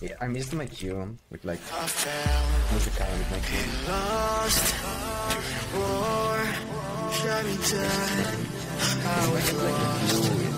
Yeah, I missed my cue with like Muzikai with my. Lost war. I was like,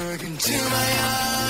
look into my eyes.